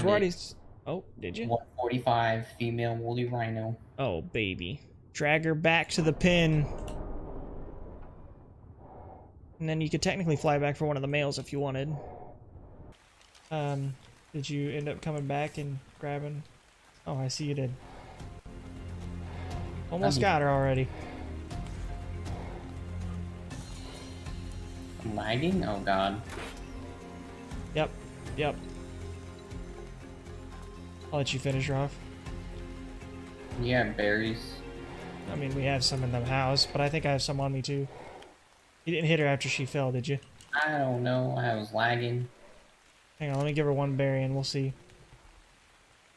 Because we're already. Oh, did you? 145 female woolly rhino. Oh, baby. Drag her back to the pin. And then you could technically fly back for one of the males if you wanted. Um, did you end up coming back and grabbing? Oh, I see you did. Almost Um, got her already. I'm lagging? Oh god. Yep, yep. I'll let you finish her off. Yeah, berries. I mean, we have some in the house, but I think I have some on me too. You didn't hit her after she fell, did you? I don't know. I was lagging. Hang on, let me give her one berry and we'll see.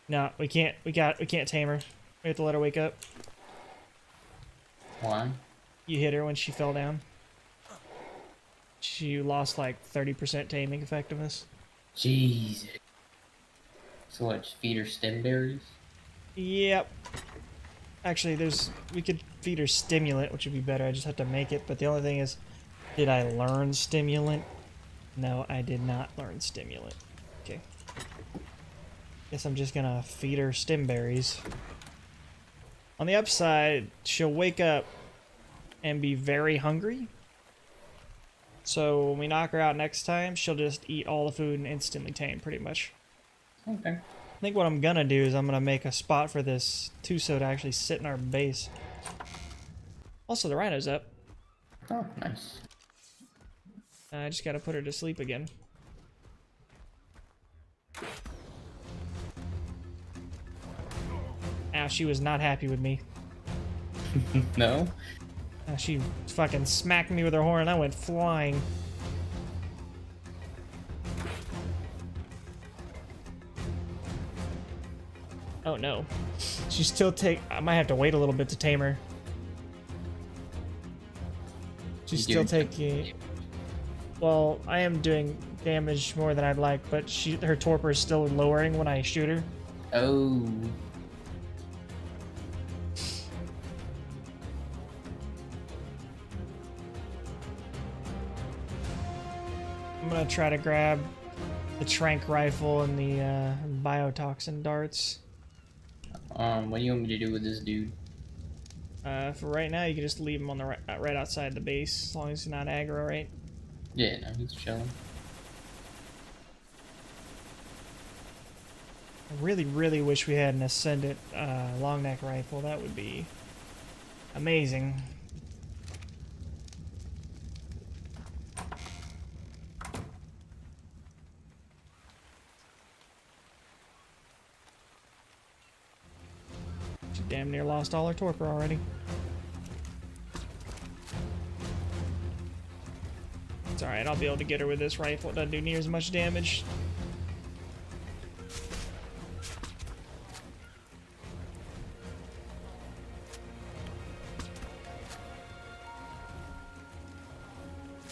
No, we can't. We got. We can't tame her. We have to let her wake up. Why? You hit her when she fell down. She lost like 30% taming effectiveness. Jeez. So what? Feed her stimberries? Yep. Actually, there's. We could feed her stimulant, which would be better. I just have to make it. But the only thing is, did I learn stimulant? No, I did not learn stimulant. Okay. Guess I'm just gonna feed her stimberries. On the upside, she'll wake up and be very hungry. So when we knock her out next time, she'll just eat all the food and instantly tame, pretty much. Okay. I think what I'm gonna do is I'm gonna make a spot for this Tuso to actually sit in our base. Also, the rhino's up. Oh, nice. Uh, I just gotta put her to sleep again. Ow, she was not happy with me. no? Uh, she fucking smacked me with her horn I went flying. Oh no. She still take I might have to wait a little bit to tame her. She's still taking Well, I am doing damage more than I'd like, but she her torpor is still lowering when I shoot her. Oh. I'm gonna try to grab the trank rifle and the uh, biotoxin darts. Um, what do you want me to do with this dude? Uh, for right now, you can just leave him on the right, right outside the base, as long as he's not aggro, right? Yeah, no, he's chilling. I really, really wish we had an Ascendant uh, long neck rifle. That would be amazing. Damn near lost all her torpor already. It's alright, I'll be able to get her with this rifle. It doesn't do near as much damage.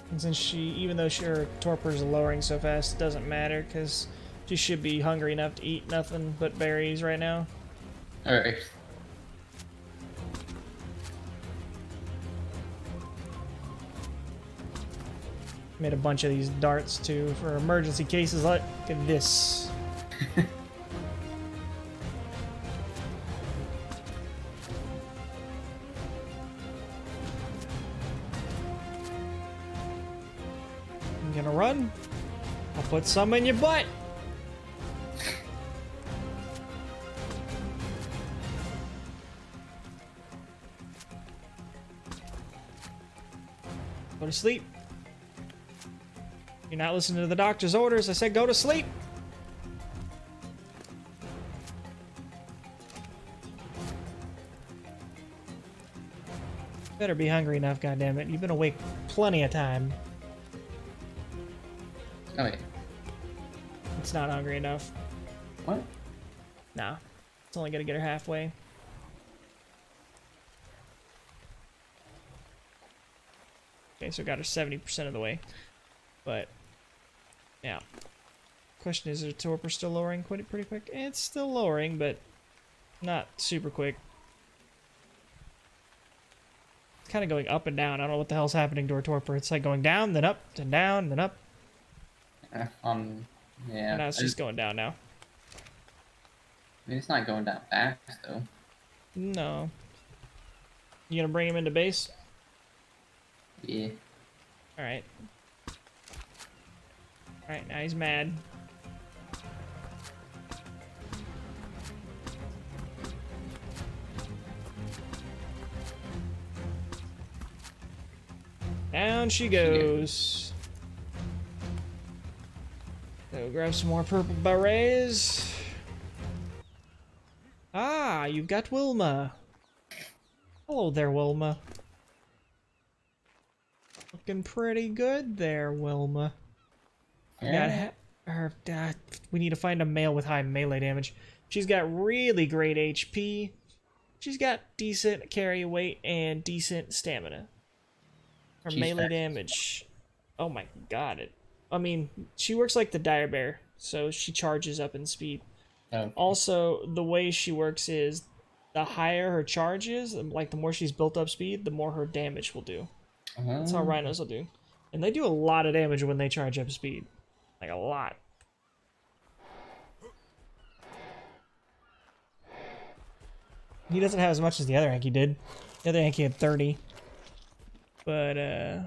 And since she, even though she, her torpor is lowering so fast, it doesn't matter because she should be hungry enough to eat nothing but berries right now. Alright. Made a bunch of these darts too for emergency cases. Look at this. I'm gonna run. I'll put some in your butt. Go to sleep. You're not listening to the doctor's orders. I said go to sleep. Better be hungry enough, goddammit. You've been awake plenty of time. Oh, yeah. It's not hungry enough. What? Nah. It's only gonna get her halfway. Okay, so got her 70% of the way. But, yeah. Question is, is the torpor still lowering pretty, pretty quick? It's still lowering, but not super quick. It's kind of going up and down. I don't know what the hell's happening to our torpor. It's like going down, then up, then down, then up. Uh, Um, yeah. And now it's I just going down now. I mean, it's not going down fast though. No. You gonna bring him into base? Yeah. Alright. Alright, now he's mad. Down she goes. Go grab some more purple berets. Ah, you've got Wilma. Hello there, Wilma. Looking pretty good there, Wilma. We got Yeah. her. Uh, we need to find a male with high melee damage. She's got really great HP. She's got decent carry weight and decent stamina. Her She's melee fast. damage. Oh my god! It. I mean, she works like the dire bear, so she charges up in speed. Oh, Also, the way she works is the higher her charge is, like the more she's built up speed, the more her damage will do. That's how oh. rhinos will do. And they do a lot of damage when they charge up speed. Like a lot. He doesn't have as much as the other Yankee did. The other Yankee had 30. But, uh...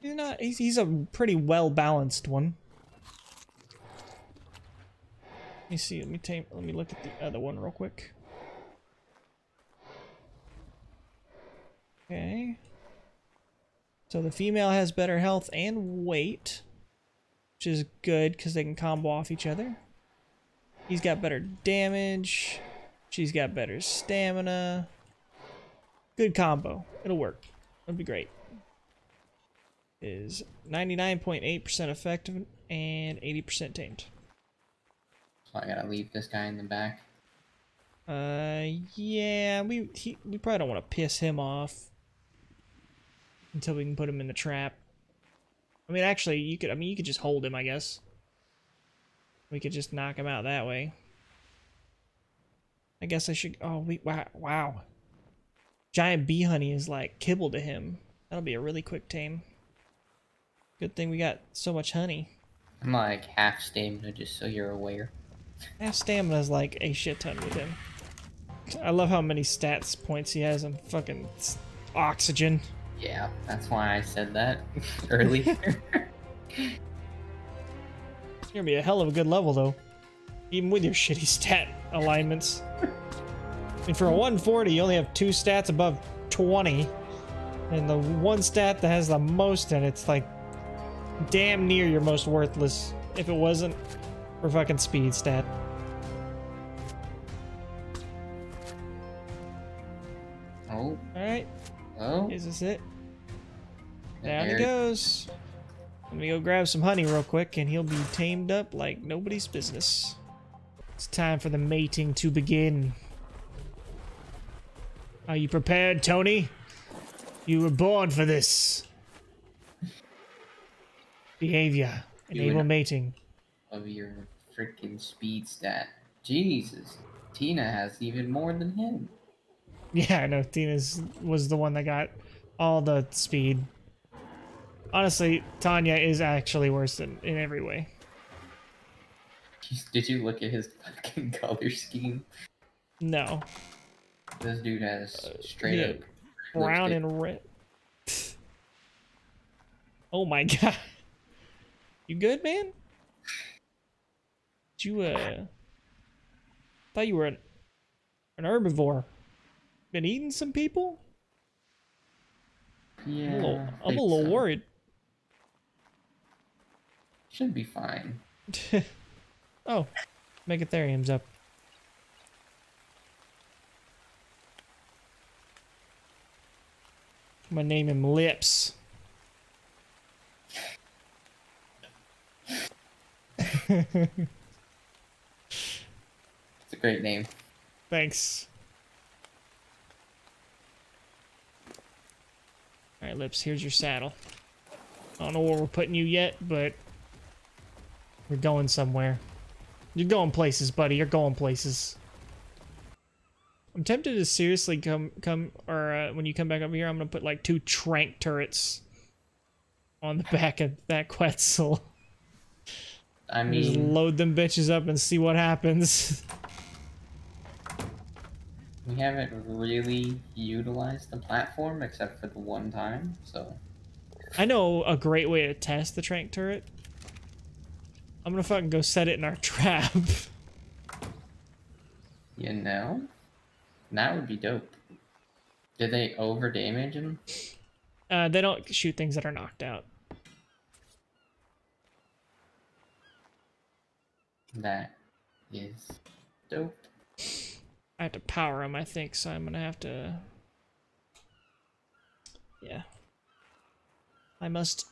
He's not... He's, he's a pretty well-balanced one. Let me see. Let me take. Let me look at the other one real quick. Okay. So the female has better health and weight, which is good because they can combo off each other. He's got better damage. She's got better stamina. Good combo. It'll work. It'll be great. Is 99.8% effective and 80% tamed. So I gotta leave this guy in the back. Uh, yeah, we he, we probably don't want to piss him off until we can put him in the trap. I mean, actually, you could. I mean, you could just hold him. I guess we could just knock him out that way. I guess I should. Oh, we wow wow. Giant bee honey is like kibble to him. That'll be a really quick tame. Good thing we got so much honey. I'm like half stamina, just so you're aware. Half stamina is like a shit ton with him. I love how many stats points he has on fucking oxygen. Yeah, that's why I said that earlier. You're gonna be a hell of a good level though. Even with your shitty stat alignments. I mean, for a 140, you only have two stats above 20. And the one stat that has the most in it's like damn near your most worthless if it wasn't for fucking speed stat. Oh. is this it? Down he there- goes. Let me go grab some honey real quick and he'll be tamed up like nobody's business. It's time for the mating to begin. Are you prepared, Tony? You were born for this. Behavior. Enable mating. Of your freaking speed stat. Jesus. Tina has even more than him. Yeah, I know. Tina's was the one that got all the speed. Honestly, Tanya is actually worse than in every way. Did you look at his fucking color scheme? No. This dude has straight yeah. up brown lipstick. and red. Oh my god. You good, man? Did you uh thought you were an, an herbivore. Been eating some people? Yeah, I'm a little, I'm a little so. worried. Should be fine. oh, Megatherium's up. I'm gonna name him Lips. It's a great name. Thanks. Alright, Lips, here's your saddle. I don't know where we're putting you yet, but we're going somewhere. You're going places, buddy. You're going places. I'm tempted to seriously come come or uh, when you come back over here, I'm gonna put like two trank turrets on the back of that Quetzal. I Just mean, load them bitches up and see what happens. we haven't really utilized the platform except for the one time, so I know a great way to test the trank turret. I'm gonna fucking go set it in our trap. you know, that would be dope. Did they over damage him? Uh, they don't shoot things that are knocked out. That is dope. I have to power them, I think, so I'm gonna have to. Yeah. I must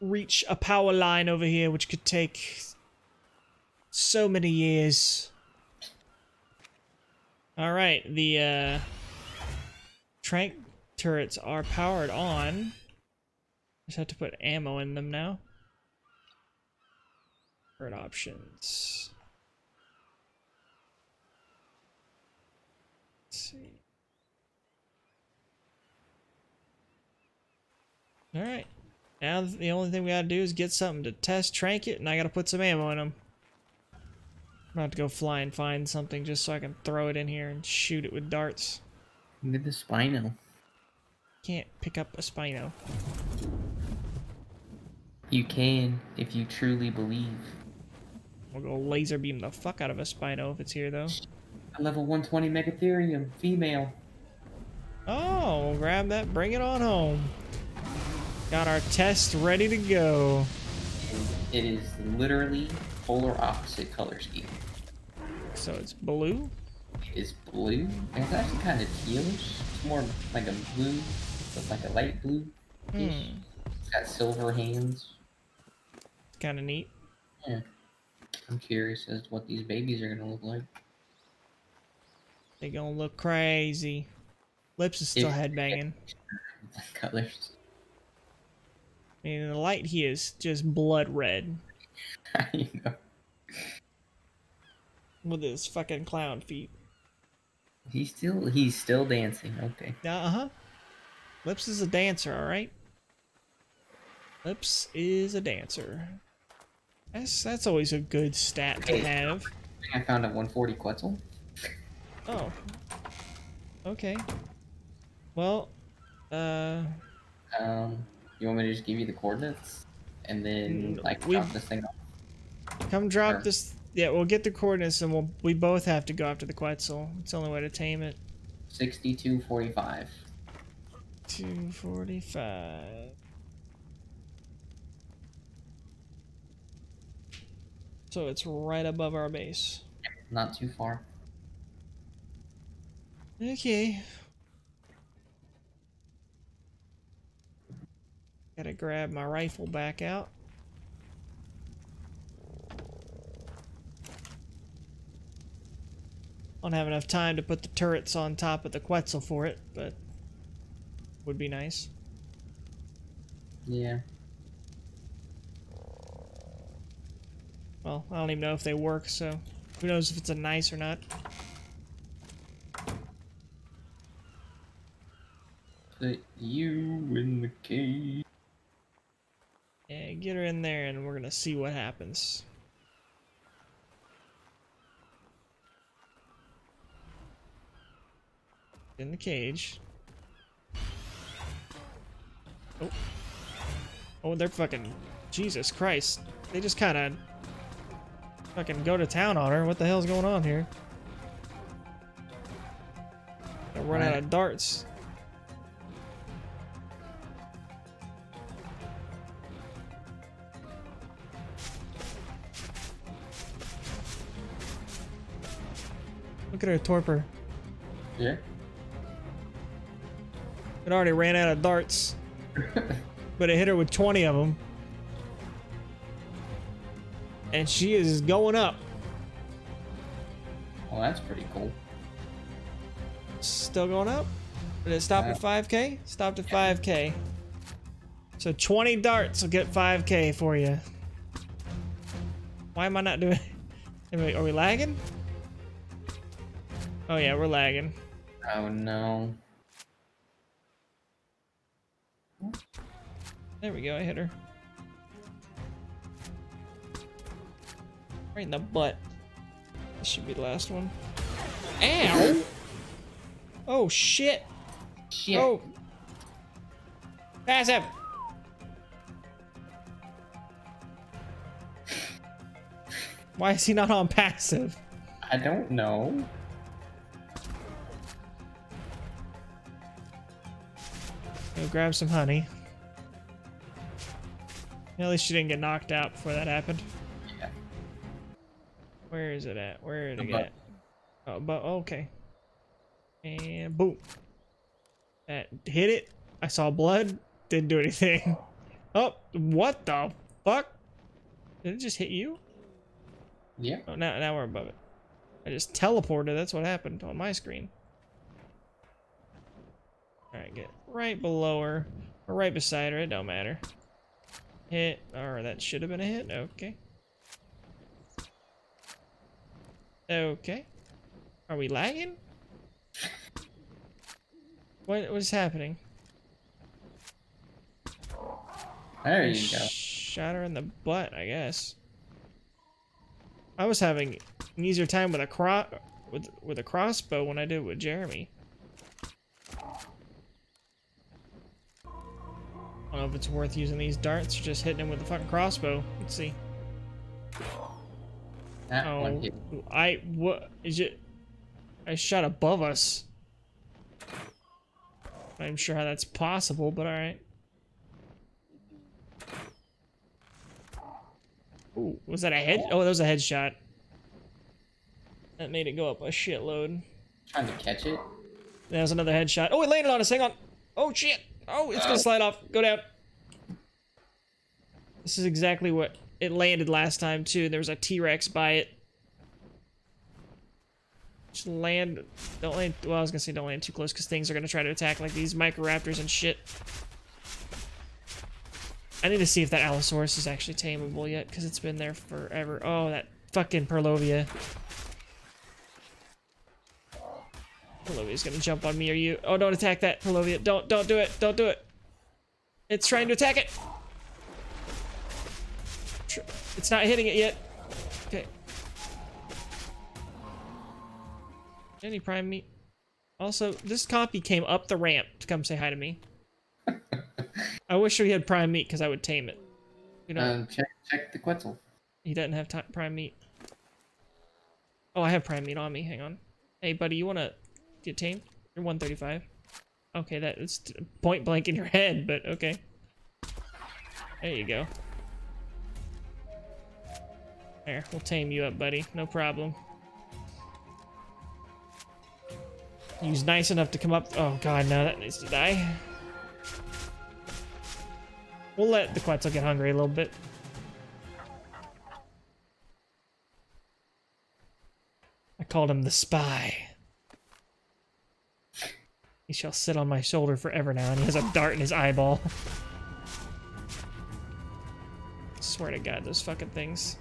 reach a power line over here, which could take so many years. Alright, the uh, trank turrets are powered on. Just have to put ammo in them now. Turret options. See. Alright. Now the only thing we gotta do is get something to test trank it, and I gotta put some ammo in them. I'm gonna have to go fly and find something just so I can throw it in here and shoot it with darts. At the Spino. Can't pick up a Spino. You can if you truly believe. We'll go laser beam the fuck out of a Spino if it's here though. A level 120 Megatherium, female. Oh, we'll grab that, bring it on home. Got our test ready to go. It is literally polar opposite color scheme. So it's blue. It is blue. and It's actually kind of tealish. It's more like a blue, but like a light blue. Hmm. It's got silver hands. Kind of neat. Yeah. I'm curious as to what these babies are gonna look like. They gonna look crazy. Lips is still headbanging. Colors. I mean, in the light he is just blood red I know. with his fucking clown feet. He's still he's still dancing. Okay. Uh huh. Lips is a dancer, all right. Lips is a dancer. That's that's always a good stat to Hey. have. I found a 140 Quetzal. Oh. Okay. Well, uh, Um, you want me to just give you the coordinates and then Mm, like we- drop this thing off? come drop this. Yeah, we'll get the coordinates, and we'll we both have to go after the Quetzal. It's the only way to tame it. 6245. Two forty-five. So it's right above our base. Not too far. Okay. Gotta grab my rifle back out. Don't have enough time to put the turrets on top of the Quetzal for it, but would be nice. Yeah. Well, I don't even know if they work, so who knows if it's a nice or not. Put you in the cage. Yeah, get her in there and we're gonna see what happens. In the cage. Oh. Oh, they're fucking... Jesus Christ. They just kind of... Fucking go to town on her. What the hell's going on here? I run out of darts. At her torpor. Yeah. It already ran out of darts, but it hit her with 20 of them. And she is going up. Well, that's pretty cool. Still going up? Did it stop at 5k? Stopped at 5k. So 20 darts will get 5k for you. Why am I not doing? Are we, are we lagging? Oh yeah, we're lagging. Oh no. There we go. I hit her. Right in the butt. This should be the last one. Ow! Oh shit! Shit. Oh! Passive! Why is he not on passive? I don't know. Go grab some honey. At least you didn't get knocked out before that happened. Yeah. Where is it at? Where did it get? Oh, but okay. And boom. That hit it. I saw blood. Didn't do anything. Oh, what the fuck? Did it just hit you? Yeah. Oh, now, now we're above it. I just teleported. That's what happened on my screen. Alright, get right below her. Or right beside her. It don't matter. Hit. Or that should have been a hit. Okay. Okay. Are we lagging? What is happening? There you go. Shot her in the butt, I guess. I was having an easier time with a cro with with a crossbow when I did with Jeremy. Don't know if it's worth using these darts or just hitting him with the fucking crossbow. Let's see. That Oh, one hit. I what is it? I shot above us. I'm sure how that's possible, but all right. Ooh, was that a head? Oh, that was a headshot. That made it go up a shitload. Trying to catch it. That was another headshot. Oh, it landed on us. Hang on. Oh shit. Oh, it's gonna slide off. Go down. This is exactly what it landed last time too. There was a T-Rex by it. Just land. Don't land. Well, I was gonna say don't land too close because things are gonna try to attack like these Microraptors and shit. I need to see if that Allosaurus is actually tameable yet because it's been there forever. Oh, that fucking Purlovia. Purlovia's gonna jump on me or you. Oh, don't attack that, Purlovia. Don't, don't do it. Don't do it. It's trying to attack it. It's not hitting it yet. Okay. Any prime meat? Also, this copy came up the ramp to come say hi to me. I wish we had prime meat because I would tame it. You know, Um, check check the Quetzal. he doesn't have ti prime meat. Oh, I have prime meat on me. Hang on. Hey, buddy, you want to get tamed? You're 135. Okay, that is point blank in your head, but okay. There you go. There, we'll tame you up, buddy. No problem. He was nice enough to come up. Oh god, no, that needs to die. We'll let the Quetzal get hungry a little bit. I called him the spy. He shall sit on my shoulder forever now, and he has a dart in his eyeball. Swear to God, those fucking things.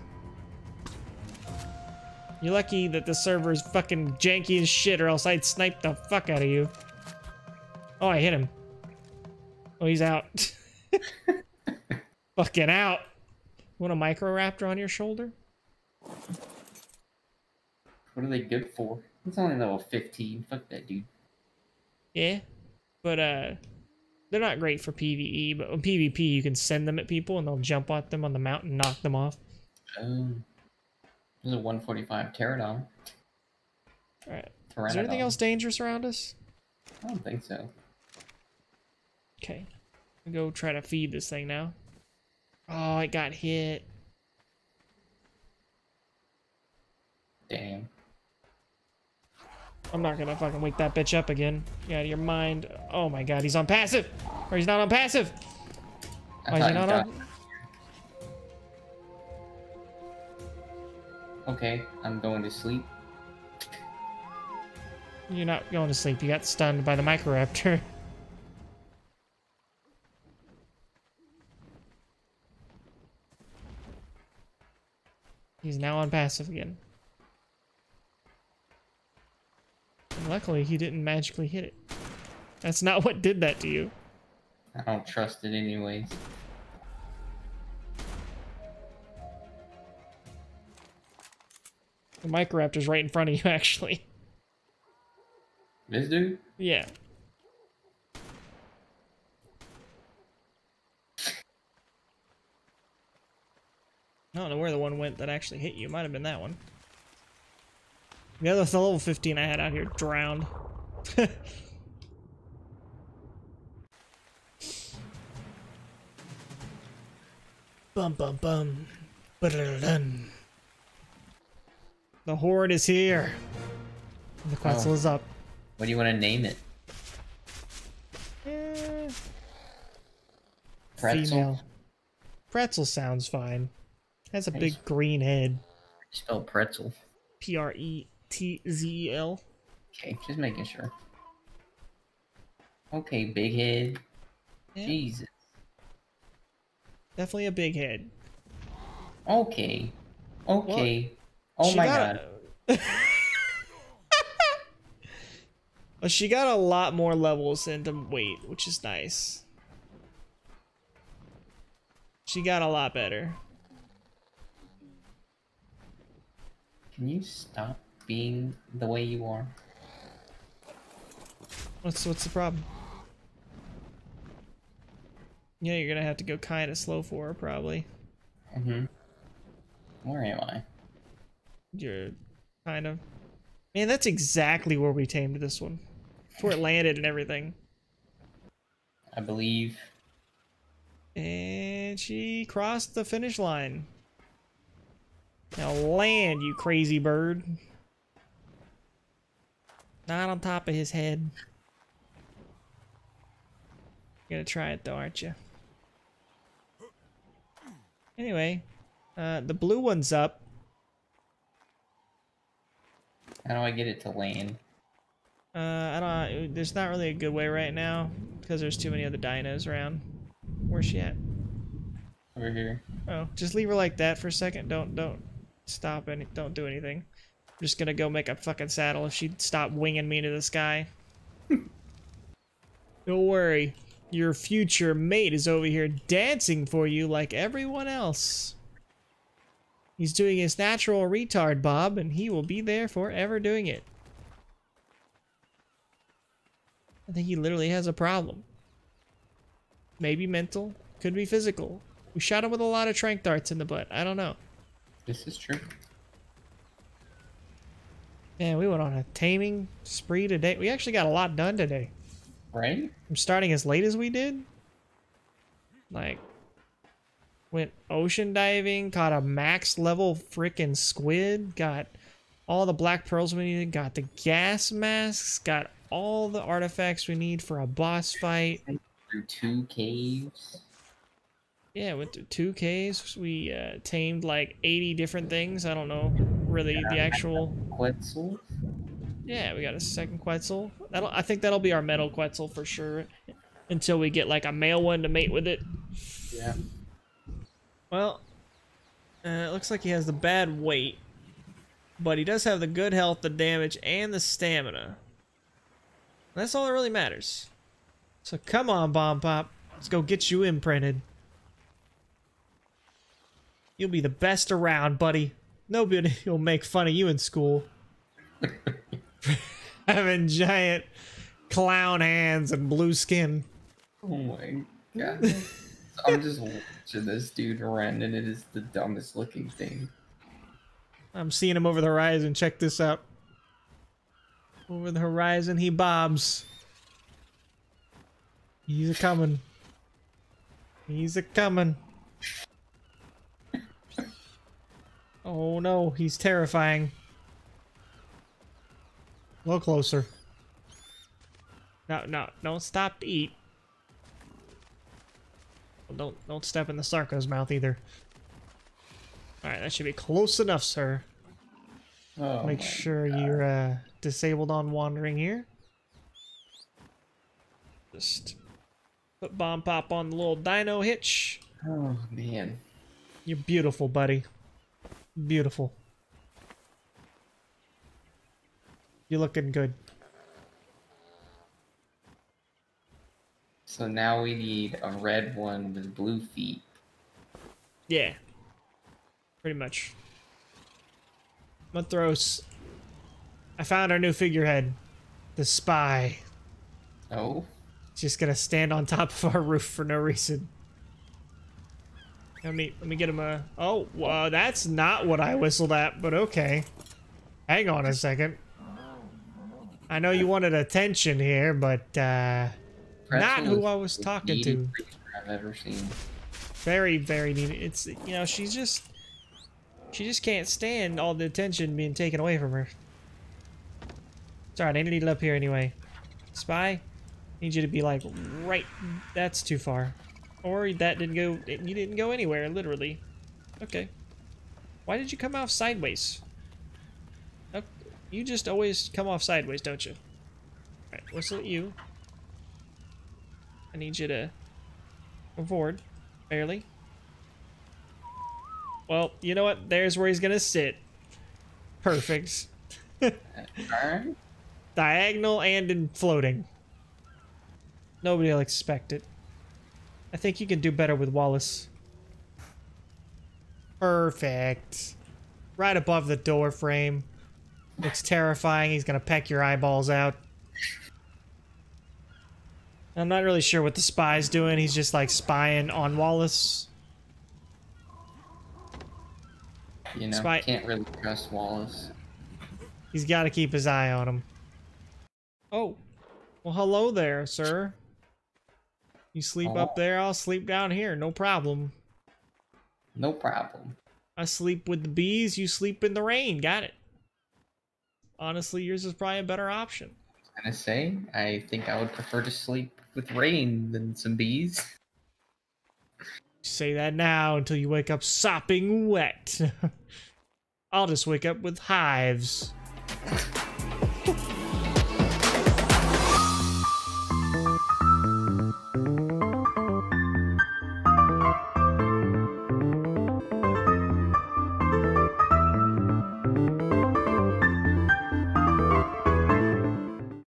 You're lucky that the server is fucking janky as shit, or else I'd snipe the fuck out of you. Oh, I hit him. Oh, he's out. fucking out. Want a Microraptor on your shoulder? What are they good for? It's only level 15. Fuck that dude. Yeah, but uh, they're not great for PVE. But on PvP, you can send them at people, and they'll jump at them on the mountain, and knock them off. Um, there's a 145 pterodon. All right. Is there anything else dangerous around us? I don't think so. Okay, go try to feed this thing now. Oh, it got hit. Damn. I'm not gonna fucking wake that bitch up again. Get out of your mind. Oh my god, he's on passive, or he's not on passive. I Why is he not got- on? Okay, I'm going to sleep. You're not going to sleep. You got stunned by the Microraptor. He's now on passive again. And luckily, he didn't magically hit it. That's not what did that to you. I don't trust it anyways. The Microraptor's right in front of you, actually. This dude? Yeah. I don't know where the one went that actually hit you. Might have been that one. The other the level 15 I had out here drowned. bum bum bum. Ba-da-da-dun. The horde is here. The Quetzal Oh. is up. What do you want to name it? Eh, Pretzel? Female. Pretzel sounds fine. Has a Nice. big green head. Spell pretzel. P R E T Z E L. Okay, just making sure. Okay, big head. Yeah. Jesus. Definitely a big head. Okay. Okay. Oh She my got god. Well, she got a lot more levels into weight, which is nice. She got a lot better. Can you stop being the way you are? What's what's the problem? Yeah, you're gonna have to go kind of slow for her, probably. Mm-hmm. Where am I? You're kind of. Man, that's exactly where we tamed this one. That's where it landed and everything. I believe. And she crossed the finish line. Now land, you crazy bird. Not on top of his head. You're gonna try it though, aren't you? Anyway, uh, the blue one's up. How do I get it to land? Uh, I don't. There's not really a good way right now because there's too many other dinos around. Where's she at? Over here. Oh, just leave her like that for a second. Don't don't stop any. Don't do anything. I'm just gonna go make a fucking saddle if she'd stop winging me to the sky. don't worry, your future mate is over here dancing for you like everyone else. He's doing his natural retard bob, and he will be there forever doing it. I think he literally has a problem. Maybe mental, could be physical. We shot him with a lot of trank darts in the butt. I don't know. This is true. Man, we went on a taming spree today. We actually got a lot done today. Right? From starting as late as we did. Like, went ocean diving, caught a max level freaking squid, got all the black pearls we needed, got the gas masks, got all the artifacts we need for a boss fight. Through two caves. Yeah, went through two caves. We uh, tamed like 80 different things. I don't know really the actual. Quetzal. Yeah, we got a second Quetzal. That'll. I think that'll be our metal Quetzal for sure. Until we get like a male one to mate with it. Yeah. Well, uh, it looks like he has the bad weight, but he does have the good health, the damage, and the stamina. That's all that really matters. So come on, Bomb Pop. Let's go get you imprinted. You'll be the best around, buddy. Nobody will make fun of you in school. Having giant clown hands and blue skin. Oh my god. I'm just watching this dude run and it is the dumbest looking thing. I'm seeing him over the horizon. Check this out. Over the horizon, he bobs. He's a coming. He's a coming. Oh no, he's terrifying. A little closer. No, no, don't stop to eat. Don't don't step in the Sarco's mouth either. Alright, that should be close enough, sir. Oh Make sure God. you're uh, disabled on wandering here. Just put bomb pop on the little dino hitch. Oh man. You're beautiful, buddy. Beautiful. You're looking good. So now we need a red one with blue feet. Yeah. Pretty much. I'm gonna throw. s- I found our new figurehead, the spy. Oh, Just gonna stand on top of our roof for no reason. Let me let me get him a. Oh, uh, that's not what I whistled at, but okay. Hang on a second. I know you wanted attention here, but uh, not who I was talking to. I've ever seen. Very very neat. It's you know she's just she just can't stand all the attention being taken away from her. It's alright. I need it up here anyway. Spy, need you to be like right. That's too far. Or that didn't go. You didn't go anywhere. Literally. Okay. Why did you come off sideways? You just always come off sideways, don't you? Alright, whistle at you. I need you to move forward. Barely. Well, you know what? There's where he's gonna sit. Perfect. Diagonal and in floating. Nobody will expect it. I think you can do better with Wallace. Perfect. Right above the door frame. Looks terrifying. He's gonna peck your eyeballs out. I'm not really sure what the spy's doing. He's just like spying on Wallace. You know, Spy- can't really trust Wallace. He's got to keep his eye on him. Oh, well, hello there, sir. You sleep up Oh. there, I'll sleep down here, no problem. No problem. I sleep with the bees, you sleep in the rain, got it. Honestly, yours is probably a better option. Gonna say, I think I would prefer to sleep with rain than some bees. Say that now until you wake up sopping wet. I'll just wake up with hives.